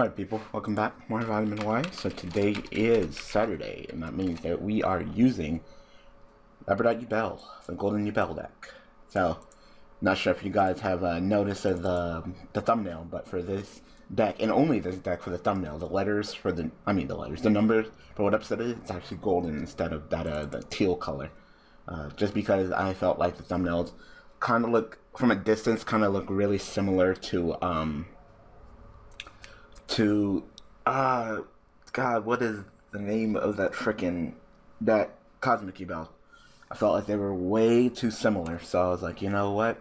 Alright people, welcome back. More Vitamin Y. So today is Saturday, and that means that we are using Labradorite Yubel, the Golden Yubel deck. So, not sure if you guys have uh, noticed of the, the thumbnail, but for this deck, and only this deck for the thumbnail, the letters for the, I mean the letters, the numbers for what episode it is, it's actually golden instead of that, uh, the teal color. Uh, just because I felt like the thumbnails kind of look, from a distance, kind of look really similar to, um, to uh God, what is the name of that freaking that Cosmic Yubel? I felt like they were way too similar, so I was like, you know what?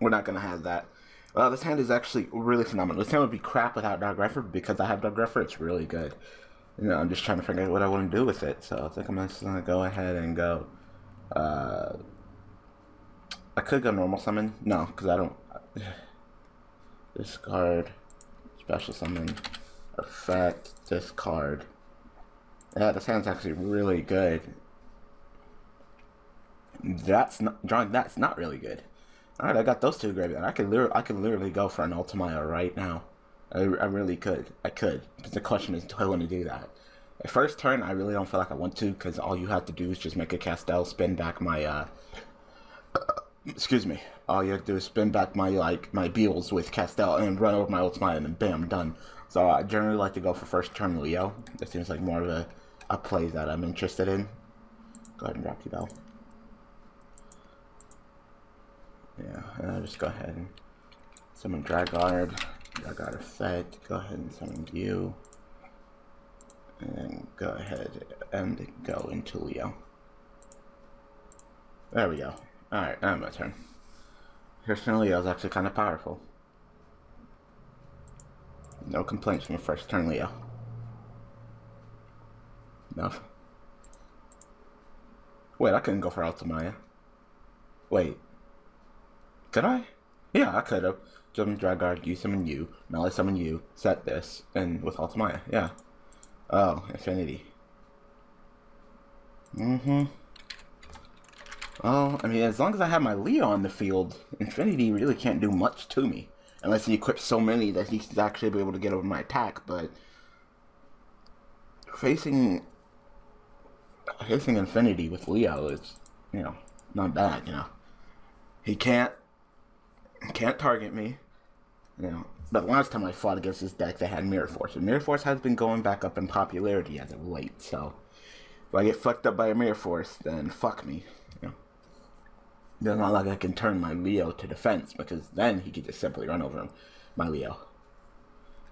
We're not gonna have that. Well, this hand is actually really phenomenal. This hand would be crap without Dark Grepher because I have Dark Grepher. It's really good. You know, I'm just trying to figure out what I want to do with it. So I think I'm just gonna go ahead and go. Uh, I could go normal summon. No, because I don't. Discard. Special summon. Effect. Discard. Yeah, this hand's actually really good. That's not drawing. That's not really good. All right, I got those two graveyard. I could literally, I could literally go for an Ultimaya right now. I, I really could. I could. But the question is, do I want to do that? The first turn, I really don't feel like I want to because all you have to do is just make a Castel, spin back my uh, excuse me, all you have to do is spin back my like my Beals with Castel and run over my Ultimate and then bam, done. So I generally like to go for first turn Leo. That seems like more of a, a play that I'm interested in. Go ahead and drop Yubel. Yeah, and I'll just go ahead and summon Dragguard. Dragguard effect. Go ahead and summon you. And then go ahead and go into Leo. There we go. Alright, now my turn. Christian Leo is actually kind of powerful. No complaints from a first turn Leo. Enough. Wait, I couldn't go for Ultimaya. Wait. Could I? Yeah, I could have. Summon Dragguard, you summon you, melee summon you, set this, and with Ultimaya, yeah. Oh, Infinity. Mm-hmm. Well, I mean, as long as I have my Leo on the field, Infinity really can't do much to me. Unless he equips so many that he's actually be able to get over my attack, but... Facing... Facing Infinity with Leo is, you know, not bad, you know. He can't... Can't target me. You know, but last time I fought against this deck, they had Mirror Force. And Mirror Force has been going back up in popularity as of late, so... If I get fucked up by a Mirror Force, then fuck me. It's not like I can turn my Leo to defense because then he could just simply run over him. My Leo.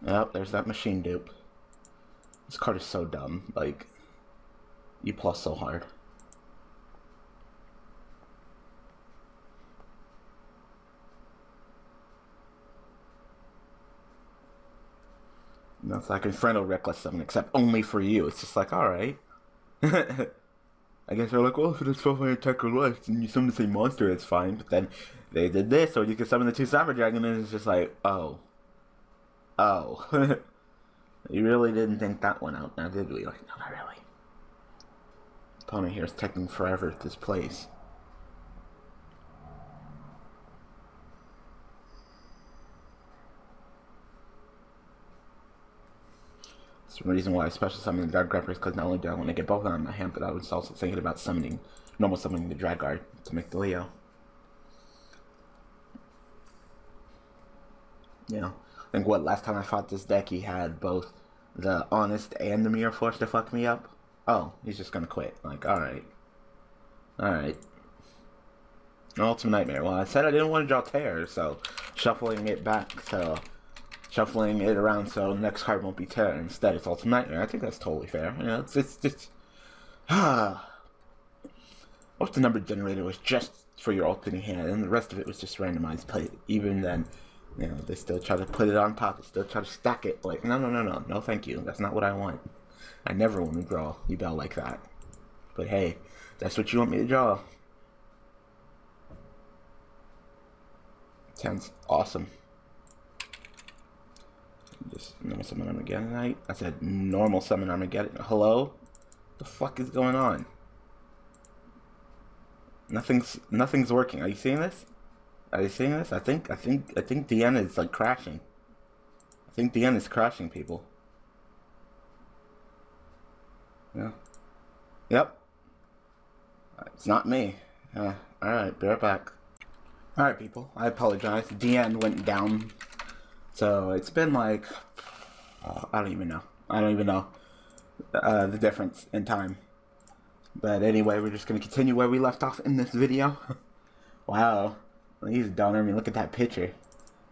Yep, there's that machine dupe. This card is so dumb. Like, you plus so hard. It's like Inferno Reckless Summon, except only for you. It's just like, alright. I guess they're like, well, if it's 1200 attack or less, and you summon the same monster, it's fine. But then they did this, so you can summon the two Cyber Dragon, and it's just like, oh. Oh. you really didn't think that one out now, did we? Like, no, not really. Opponent here is taking forever at this place. The reason why I special summon the Dark Grepher is because not only do I want to get both in my hand, but I was also thinking about summoning, normal summoning the Drag Guard to make the Leo. You know, I think what, last time I fought this deck, he had both the Honest and the Mirror Force to fuck me up. Oh, he's just gonna quit. Like, alright. Alright. Ultimate Nightmare. Well, I said I didn't want to draw Terror, so shuffling it back so shuffling it around so next card won't be Terror. Instead, it's Ultimate Nightmare. I think that's totally fair. You know, it's it's just ah. What the number generator was just for your opening hand, and the rest of it was just randomized play. Even then, you know, they still try to put it on top. They still try to stack it. Like, no, no, no, no, no, thank you. That's not what I want. I never want to draw Yubel like that. But hey, that's what you want me to draw. Sounds awesome. Just normal summon Armageddon Knight. I said normal summon Armageddon. Hello? The fuck is going on? Nothing's nothing's working. Are you seeing this? Are you seeing this? I think I think I think DN is like crashing. I think end is crashing people. Yeah. Yep. It's not me. Uh, Alright, be right back. Alright, people. I apologize. End went down. So it's been like. I don't even know. I don't even know uh, the difference in time. But anyway, we're just to continue where we left off in this video. wow. He's done. I mean, look at that picture.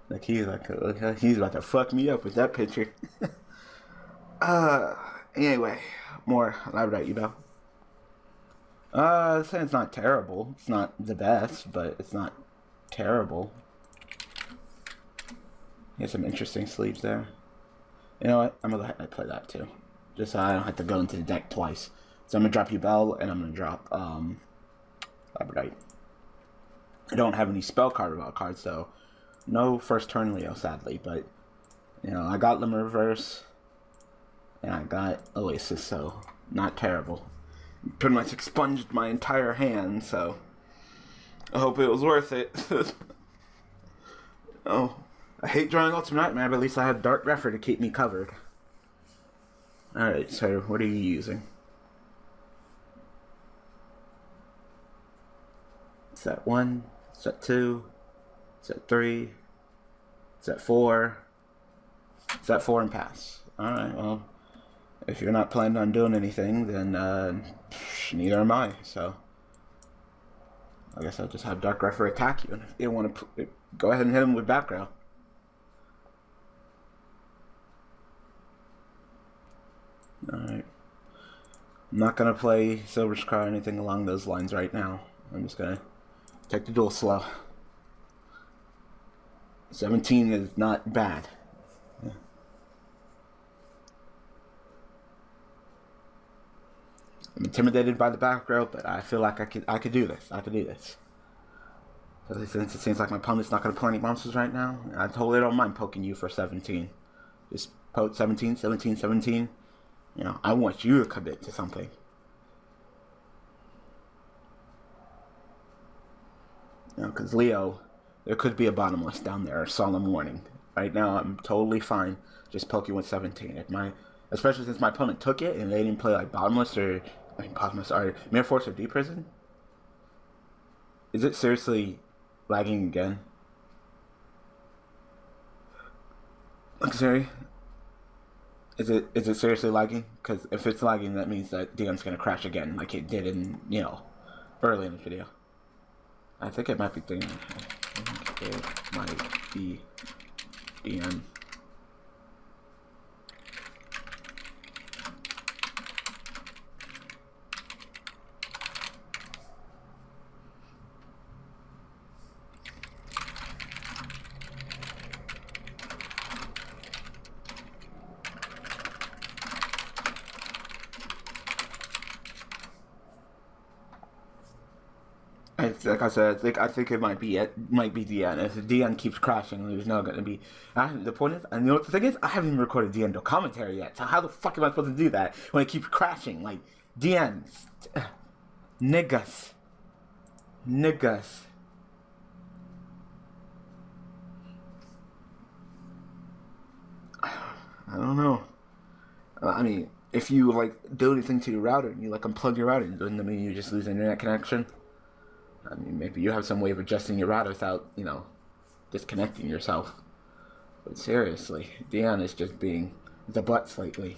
Like, he's like, he's about to fuck me up with that picture. uh, anyway, more elaborate, you know. Uh, it's not terrible. It's not the best, but it's not terrible. He has some interesting sleeves there. You know what? I'm gonna play that too. Just so I don't have to go into the deck twice. So I'm gonna drop Yubel and I'm gonna drop um Labradorite. I don't have any spell card about cards, so no first turn Leo, sadly, but you know, I got Limit Reverse and I got Oasis, so not terrible. Pretty much expunged my entire hand, so I hope it was worth it. oh, I hate drawing Ultimate Nightmare, but at least I had Dark Grepher to keep me covered. Alright, so what are you using? Set 1, set 2, set 3, set 4, set 4 and pass. Alright, well, if you're not planning on doing anything, then uh, neither am I, so... I guess I'll just have Dark Grepher attack you, and if you want to go ahead and hit him with background. Alright. I'm not gonna play Silver Scry or anything along those lines right now. I'm just gonna take the duel slow. 17 is not bad. Yeah. I'm intimidated by the back row, but I feel like I could I could do this. I could do this. Since it seems like my opponent's not gonna play any monsters right now, I totally don't mind poking you for 17. Just poke 17, 17, 17. You know, I want you to commit to something. You know, because Leo, there could be a bottomless down there, a solemn warning. Right now, I'm totally fine just poking with 17. If my, especially since my opponent took it and they didn't play like bottomless or, I mean, bottomless, or Mirror Force or Deep Prison. Is it seriously lagging again? Look, Siri, is it is it seriously lagging? Because if it's lagging, that means that DN's gonna crash again, like it did in you know early in the video. I think it might be. I think it might be Like I said, I think I think it might be it might be DN. If DN keeps crashing, there's not going to be. I, the point is, and you know what the thing is, I haven't even recorded no commentary yet. So how the fuck am I supposed to do that when it keeps crashing? Like DN, niggas, niggas. I don't know. I mean, if you like do anything to your router and you like unplug your router, doesn't that mean you just lose internet connection? I mean, maybe you have some way of adjusting your route without, you know, disconnecting yourself. But seriously, DN is just being the butts lately.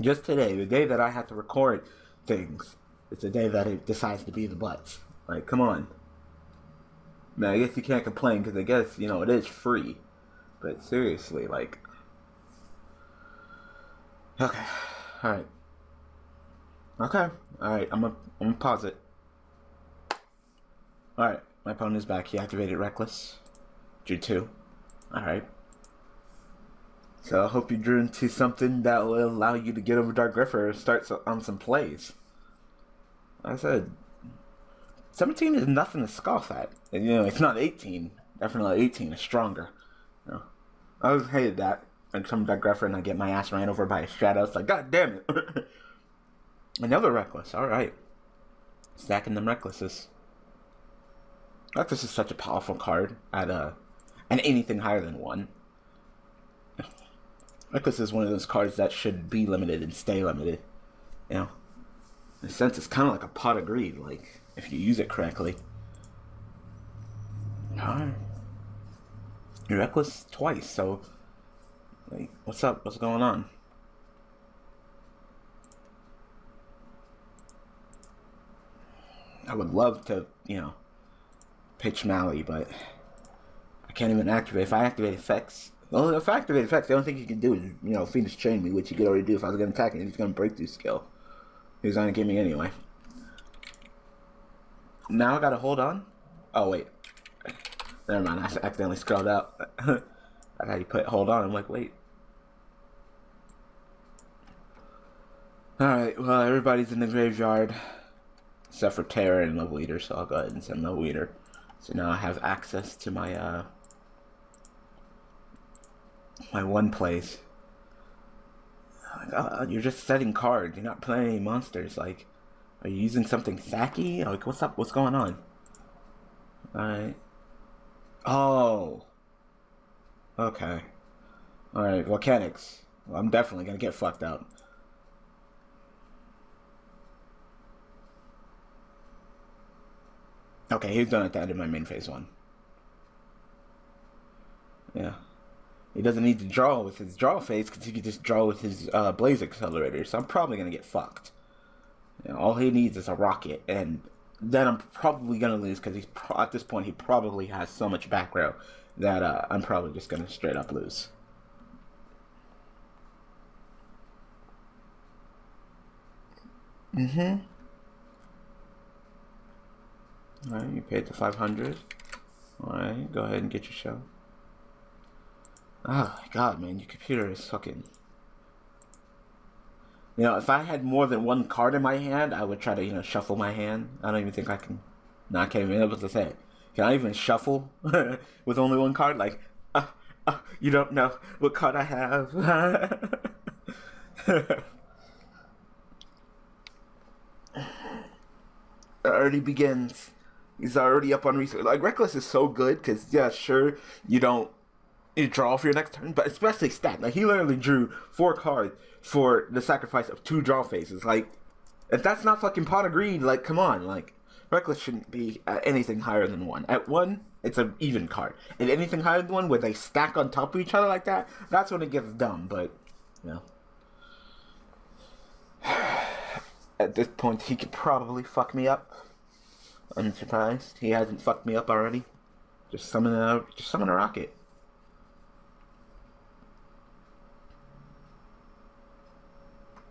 Just today, the day that I had to record things, it's the day that it decides to be the butts. Like, come on. Man, I guess you can't complain because I guess, you know, it is free. But seriously, like. Okay. Alright. Okay. Alright, I'm gonna, I'm gonna pause it. Alright, my opponent is back. He activated Reckless. Drew 2. Alright. So I hope you drew into something that will allow you to get over Dark Grepher and start on some plays. Like I said, 17 is nothing to scoff at. And, you know, it's not 18. Definitely 18 is stronger. You know, I always hated that. And some Dark Grepher and I get my ass ran over by a shadow. Like, god damn it. Another Reckless. Alright. Stacking them Recklesses. Like this is such a powerful card at uh, a, and anything higher than one. Reckless is one of those cards that should be limited and stay limited. You know, in a sense, it's kind of like a pot of greed. Like if you use it correctly. Alright. You're reckless twice, so like, what's up? What's going on? I would love to, you know, pitch Maui, but I can't even activate. If I activate effects, well, if I activate effects, the only thing you can do is, you know, Phoenix Chain me, which you could already do if I was going to attack him. He's going to Breakthrough Skill. He's going to give me anyway. Now I got to hold on? Oh, wait. Never mind, I accidentally scrolled out. I got you put hold on. I'm like, wait. Alright, well, everybody's in the graveyard. Except for Terror and Love Leader, so I'll go ahead and send Love Leader. So now I have access to my, uh, my one place. Uh, you're just setting cards. You're not playing any monsters. Like, are you using something sacky? Like, what's up? What's going on? Alright. Oh. Okay. Alright, volcanics. Well, I'm definitely gonna get fucked up. Okay, he's done at the end of my main phase one. Yeah. He doesn't need to draw with his draw phase because he can just draw with his uh, blaze accelerator. So I'm probably gonna get fucked. You know, all he needs is a rocket, and then I'm probably gonna lose because he's at this point he probably has so much back row that uh, I'm probably just gonna straight up lose. Mm-hmm. Alright, you paid the 500. Alright, go ahead and get your show. Oh my god, man, your computer is fucking... You know, if I had more than one card in my hand, I would try to, you know, shuffle my hand. I don't even think I can... No, I can't even able to say. Can I even shuffle with only one card? Like, uh, uh, you don't know what card I have. already begins. He's already up on research. Like Reckless is so good because yeah, sure you don't you draw for your next turn, but especially stat. Like he literally drew four cards for the sacrifice of two draw phases. Like if that's not fucking pot of greed, like come on, like Reckless shouldn't be anything higher than one. At one, it's an even card. And anything higher than one where they stack on top of each other like that, that's when it gets dumb. But you know. At this point, he could probably fuck me up. I'm surprised he hasn't fucked me up already. Just summon a just summon a rocket.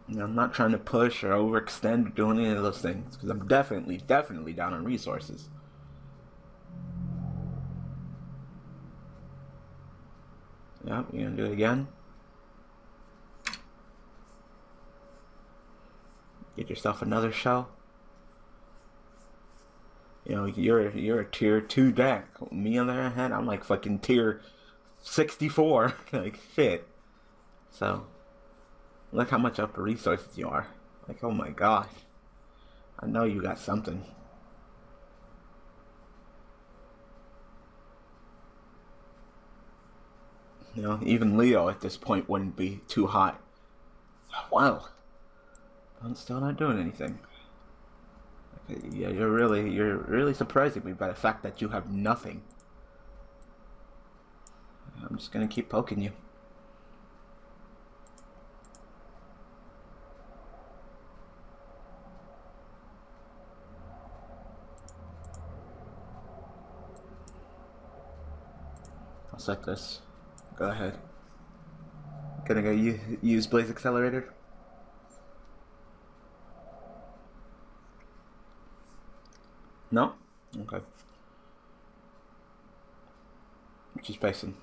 I'm not trying to push or overextend or do any of those things because I'm definitely, definitely down on resources. Yep, you gonna do it again? Get yourself another shell. You know, you're you're a tier two deck. Me on the other hand, I'm like fucking tier sixty four. like shit. So look how much up resources you are. Like oh my gosh. I know you got something. You know, even Leo at this point wouldn't be too hot. Wow. I'm still not doing anything. Yeah, you're really you're really surprising me by the fact that you have nothing. I'm just gonna keep poking you. I'll set this. Go ahead. Gonna go use Blaze Accelerator. No? Okay. Which is basing.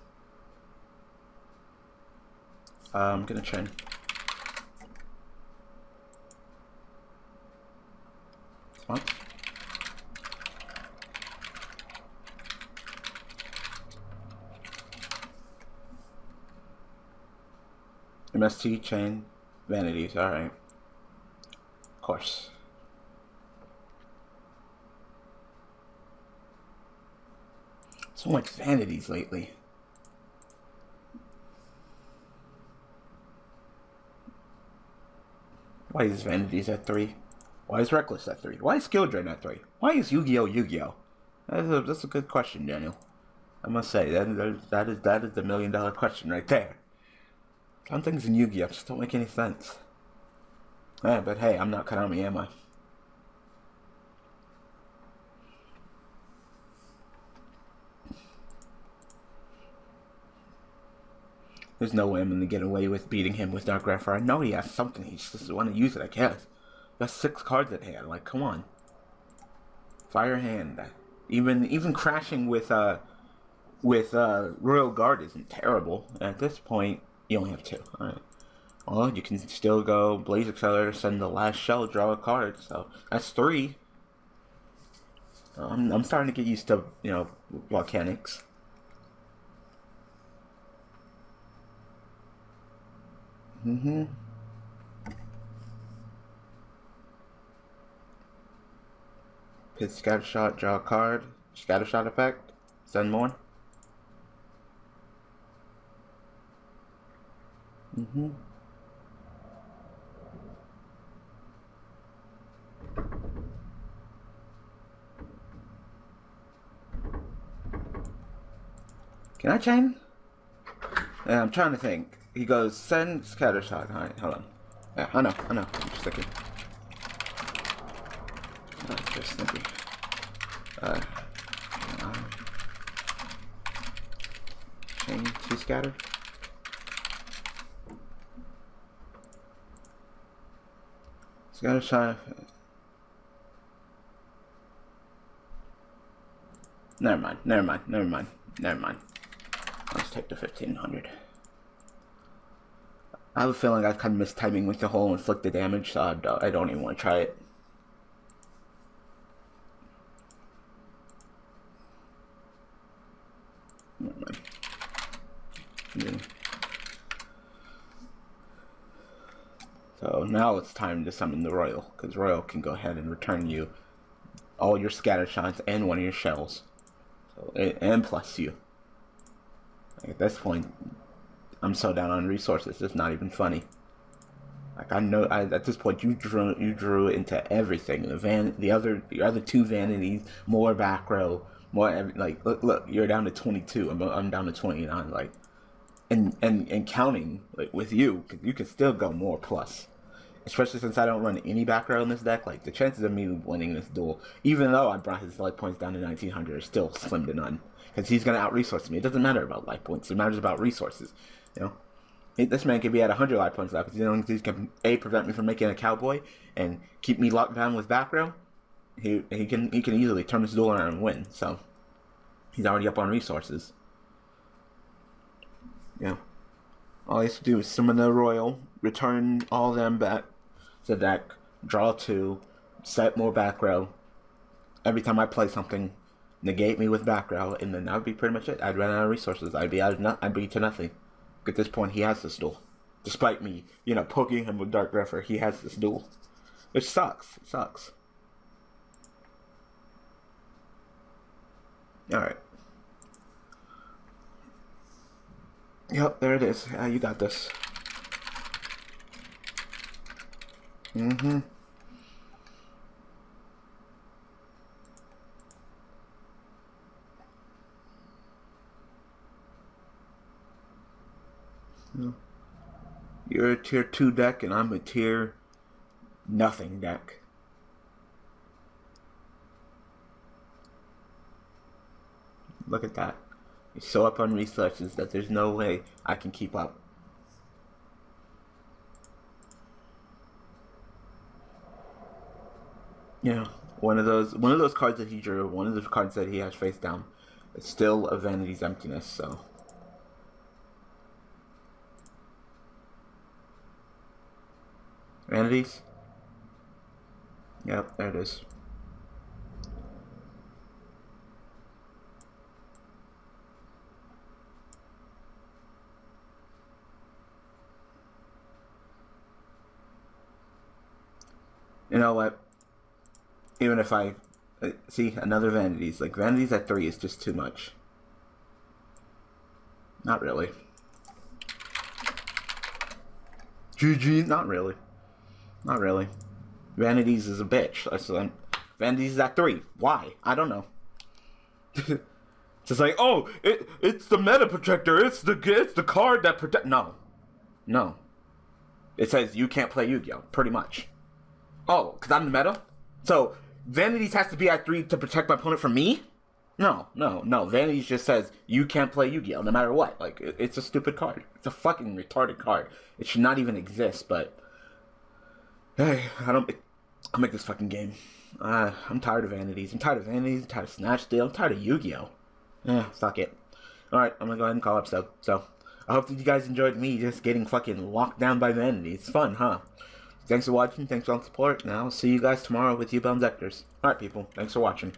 Uh, I'm gonna chain. What? MST chain vanities, alright. Of course. So much vanities lately. Why is Vanities at 3? Why is Reckless at 3? Why is Skill Drain at 3? Why is Yu-Gi-Oh! Yu-Gi-Oh! That's a, that's a good question, Daniel. I must say, that, that, is, that is the million dollar question right there. Some things in Yu-Gi-Oh! just don't make any sense. Yeah, but hey, I'm not Konami, am I? There's no way I'm gonna get away with beating him with Dark Grepher. I know he has something. He just doesn't want to use it. I guess. That's six cards at hand. Like, come on. Fire hand. Even even crashing with uh with uh Royal Guard isn't terrible. At this point, you only have two. All right. Well, you can still go Blaze Accelerator, send the last shell, draw a card. So that's three. I'm, I'm starting to get used to you know volcanics. Mm-hmm. Hit scatter shot, draw a card, scatter shot effect, send more. Mm-hmm. Can I chain? Yeah, I'm trying to think. He goes, send scatter shot. Alright, hold on. Yeah, I know, I know. I'm just thinking. I'm just thinking. Uh, uh, chain to scatter. Scatter shot. Never mind, never mind, never mind, never mind. Let's take the 1500. I have a feeling I kind of missed timing with the whole inflicted damage, so I don't, even want to try it. So now it's time to summon the Royal, because Royal can go ahead and return you all your scatter shots and one of your shells. So, and plus you. At this point, I'm so down on resources. It's not even funny. Like I know, I, at this point, you drew you drew into everything. The van, the other, the other two vanities, more back row, more like look, look, you're down to 22. I'm, I'm down to 29. Like, and and and counting like with you, you can still go more plus. Especially since I don't run any back row in this deck, like the chances of me winning this duel, even though I brought his life points down to 1900, are still slim to none. Because he's gonna out resource me. It doesn't matter about life points. It matters about resources. You know, this man can be at 100 life points left. Know, he can a prevent me from making a cowboy and keep me locked down with back row. He he can he can easily turn this duel around and win. So he's already up on resources. Yeah. All he has to do is summon the royal, return all them back to the deck, draw two, set more back row. Every time I play something, negate me with back row, and then that would be pretty much it. I'd run out of resources. I'd be out of no- I'd be to nothing. At this point, he has this duel. Despite me, you know, poking him with Dark Grepher, he has this duel. Which sucks. It sucks. Alright. Yep, there it is. Uh, you got this. Mm-hmm. You're a tier 2 deck, and I'm a tier nothing deck. Look at that. It's so up on resources that there's no way I can keep up. Yeah, one of those one of those cards that he drew, one of the cards that he has face down, it's still a vanity's emptiness, so Vanities? Yep, there it is. You know what? Even if I uh, see another vanities, like vanities at three is just too much. Not really. GG, not really. Not really. Vanities is a bitch. That's like, Vanities is at three. Why? I don't know. it's like, oh, it it's the meta protector. It's the it's the card that protect. No, no. It says you can't play Yu-Gi-Oh. Pretty much. Oh, because I'm the meta. So Vanities has to be at three to protect my opponent from me. No, no, no. Vanities just says you can't play Yu-Gi-Oh no matter what. Like it, it's a stupid card. It's a fucking retarded card. It should not even exist. But hey, I don't. I'll make this fucking game. Uh, I'm tired of vanities. I'm tired of vanities. I'm tired of Snatch Deal. I'm tired of Yu-Gi-Oh. Yeah, fuck it. Alright, I'm gonna go ahead and call episode. So, I hope that you guys enjoyed me just getting fucking locked down by vanities. It's fun, huh? Thanks for watching. Thanks for all the support. And I'll see you guys tomorrow with Yubel Inzektors. Alright, people. Thanks for watching.